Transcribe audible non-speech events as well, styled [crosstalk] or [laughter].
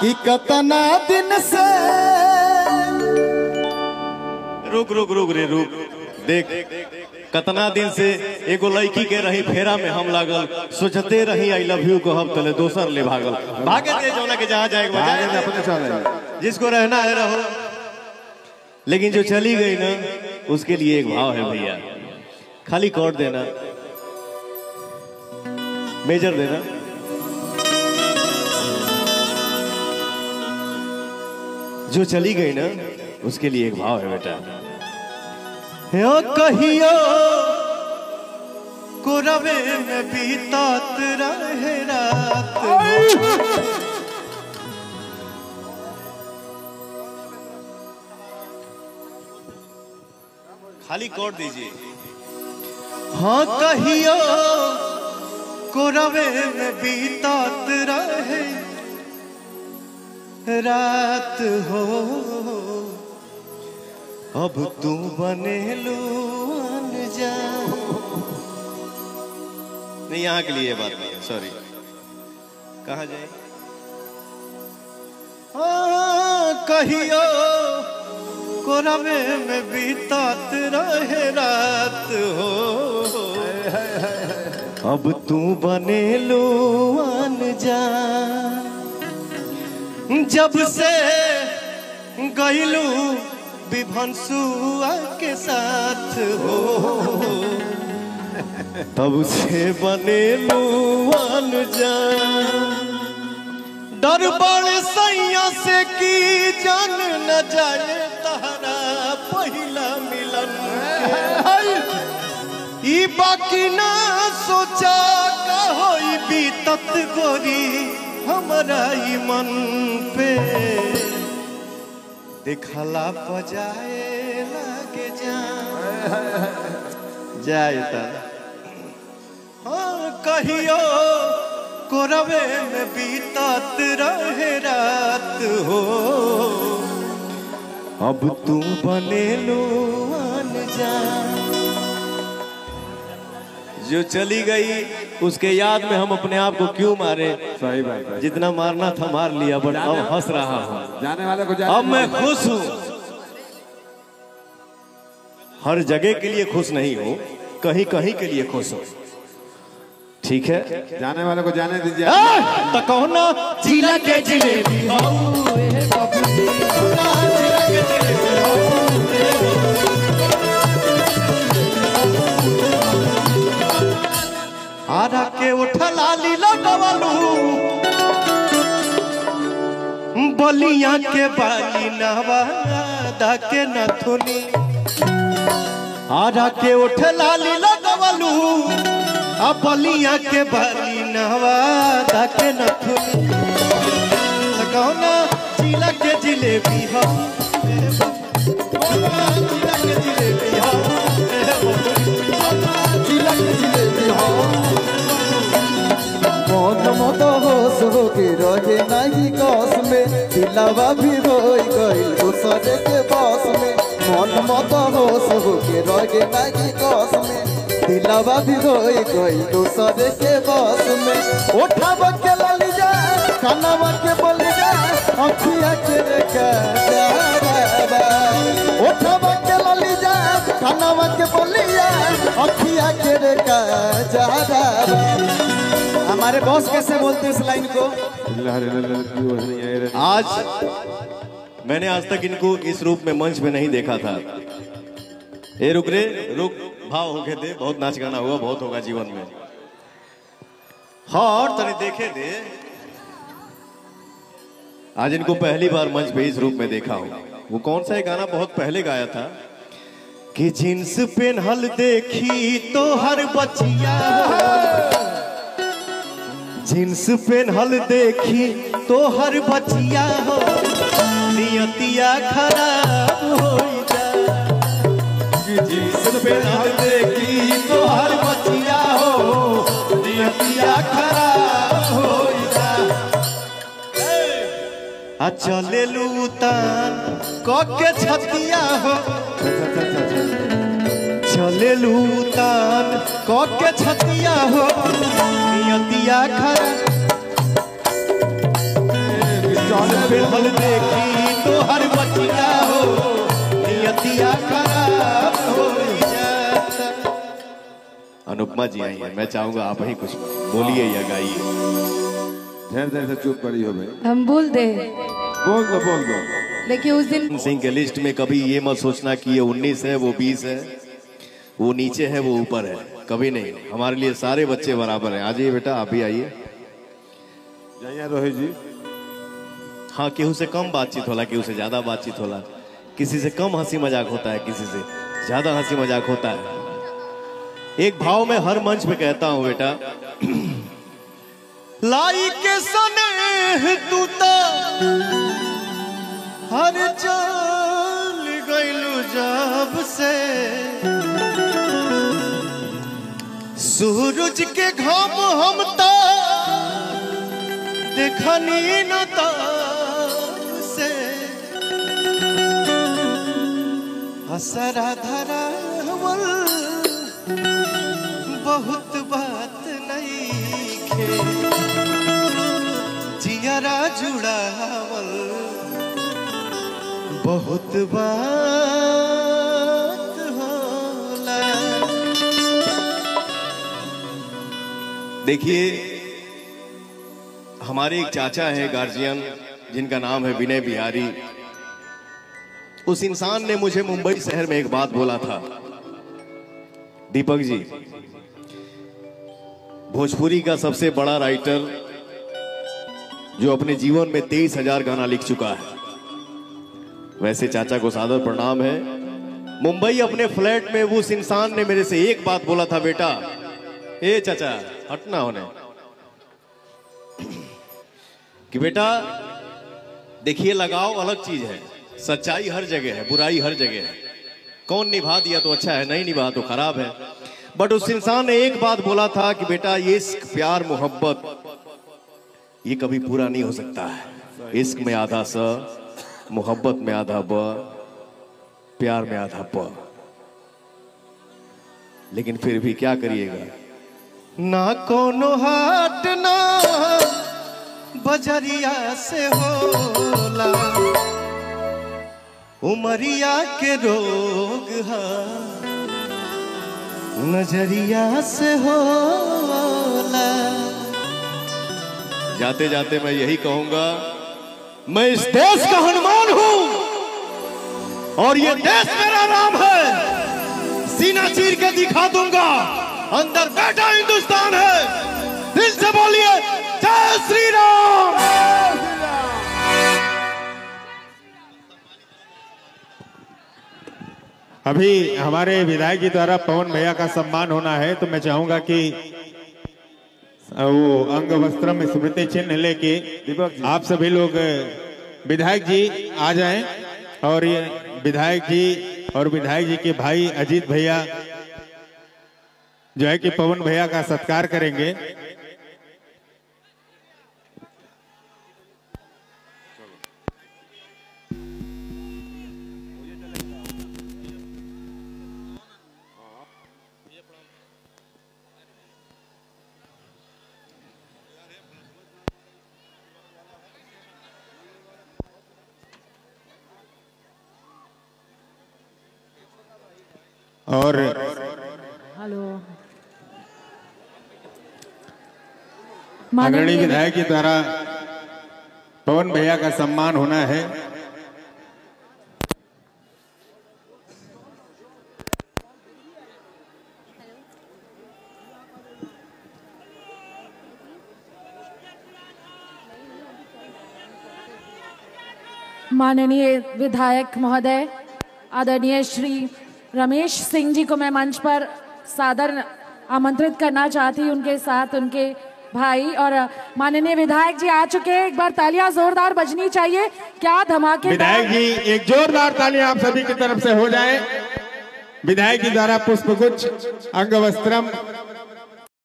कि कतना दिन से। रुक रुक रुक रे रुक। देख कतना दिन से एगो लड़की के रही फेरा में हम लागल। सोचते रही आई लव यू को हम तले दोसर ले भागल। भागे दे जौना के जहाँ जाए अपने चले जिसको रहना है रहो। लेकिन जो चली गई ना उसके लिए एक भाव है भैया। खाली कॉर्ड देना। मेजर देना। जो चली गई ना उसके लिए एक भाव है बेटा। यो कहियो कुरवे में बीतात रहे रात खाली कोड दीजिए। हाँ कहियो कुरवे में बीतात रहे रात हो। अब तू बने लो अनजान नहीं, यहाँ के लिए बात नहीं सॉरी कहा जाए? कहियो कोरवे में बीतात रहे रात हो। अब तू बने लो अनजान जब से गईलू विभंसुआ के साथ हो। तब से बने लुआन जान डर बड़ सैया से की जान न जाए तारा पहिला मिलन बाकी ना सोचा का होई बीतत गोरी। हमरा मन पे। देखला बजाए लगे जा जाए हाँ कहियो कोरवे में बीतात रहे रात हो। अब तू बने लो अनजान। जो चली गई उसके याद में हम अपने आप को क्यों मारे? सही बात है। जितना मारना था मार लिया बट अब हंस रहा हूँ। जाने वाले को जाने अब मैं खुश हूँ। हर जगह के लिए खुश नहीं हूँ कहीं कहीं के लिए खुश हूँ। ठीक है? जाने वाले को जाने दीजिए। तो कहो ना जिला के जिलेबी आरा के उठला लीला डवलू बलिया के बाली नवादा के नथुनी। आरा के उठला लीला डवलू आ बलिया के बाली नवादा के नथुनी। कौना जिला के जिलेबी हो। हवा भी रोई गईल दूसरे के बस में। मन मत हो सब रगे लागी कस में। दिलावा भी रोई गईल दूसरे के बस में। उठाव के लली जा, खानावा के बोली जा अखिया के रेखा उठाव के लली जा, खानावा के बोली जा अखिया के रेखा जा हमारे बॉस कैसे बोलते हैं इस लाइन को? आज मैंने आज तक इनको इस रूप में मंच में नहीं देखा था। ए, रुक रे, रुक। भाव होके दे, बहुत नाच गाना हुआ, बहुत होगा जीवन में। हाँ और तने देखे दे। आज इनको पहली बार मंच पे इस रूप में देखा हूँ। वो कौन सा गाना बहुत पहले गाया था? कि जींस पेनहल देखी तो हर बचिया। जींस पेनहल देखी तो हर बचिया हो, नियतिया खराब हो जींस पेनहल देखी तो हर बचिया हो, नियतिया खराब हो आ चले लूतान के छतिया हो चले लूतान के छतिया हो नियतिया खराब बेहल देखी तो हर बचिया हो नियतिया खराब हो अनुपमा जी आई है मैं चाहूँगा आप ही कुछ बोलिए या गाइए। ढेर देर से चुप करी हो भाई। हम बोल दे। बोल दो बोल दो। देखिए उस दिन सिंह के लिस्ट में कभी ये मत सोचना कि ये 19 है वो 20 है। वो नीचे है वो ऊपर है। कभी नहीं। हमारे लिए सारे बच्चे बराबर हैं। आ जाइए बेटा आप भी आइए। जाइए रोहित जी। हाँ केहू से कम बातचीत होला केहू से ज़्यादा बातचीत होला। किसी से कम हँसी मज़ाक होता है किसी से ज़्यादा हँसी मज़ाक होता है। एक भाव में हर मंच पे कहता हूँ बेटा। [clears throat] लाई के सने सूरज के घाम हम तो देखनी न तब से। हसरा धरावल बहुत बात नहीं खे। जियरा जुड़ावल बहुत बात देखिए, हमारे एक चाचा है, गार्जियन, जिनका नाम है विनय बिहारी। उस इंसान ने मुझे मुंबई शहर में एक बात बोला था। दीपक जी, भोजपुरी का सबसे बड़ा राइटर जो अपने जीवन में तेईस हज़ार गाना लिख चुका है। वैसे चाचा को सादर प्रणाम है। मुंबई अपने फ्लैट में उस इंसान ने मेरे से एक बात बोला था, बेटा, ए चाचा हटना होने कि बेटा, देखिए, लगाव अलग चीज़ है। सच्चाई हर जगह है, बुराई हर जगह है। कौन निभा दिया तो अच्छा है, नहीं निभा तो खराब है। बट उस इंसान ने एक बात बोला था कि बेटा, ये इश्क, प्यार, मोहब्बत, ये कभी पूरा नहीं हो सकता है। इश्क में आधा स, मोहब्बत में आधा ब, प्यार में आधा प। लेकिन फिर भी क्या करिएगा? ना कोनो हाट ना बजरिया से होला। उमरिया के रोग है नज़रिया से होला। जाते जाते मैं यही कहूँगा मैं इस देश का हनुमान हूँ और ये देश मेरा नाम है। चीर के दिखा दूँगा। अंदर बैठा हिंदुस्तान है। दिल से बोलिए, जय श्री राम अभी हमारे विधायक जी द्वारा पवन भैया का सम्मान होना है तो मैं चाहूँगा कि वो अंग वस्त्र में स्मृति चिन्ह लेके आप सभी लोग, विधायक जी आ जाएँ। और ये विधायक जी और विधायक जी के भाई अजीत भैया जो है कि पवन भैया का सत्कार करेंगे। और हेलो माननीय विधायक जी द्वारा पवन भैया का सम्मान होना है। माननीय विधायक महोदय आदरणीय श्री रमेश सिंह जी को मैं मंच पर सादर आमंत्रित करना चाहती हूँ। उनके साथ उनके भाई और माननीय विधायक जी आ चुके हैं। एक बार तालियाँ जोरदार बजनी चाहिए। क्या धमाके विधायक जी, एक जोरदार तालियाँ आप सभी की तरफ़ से हो जाए। विधायक जी द्वारा पुष्प गुच्छ अंग वस्त्रम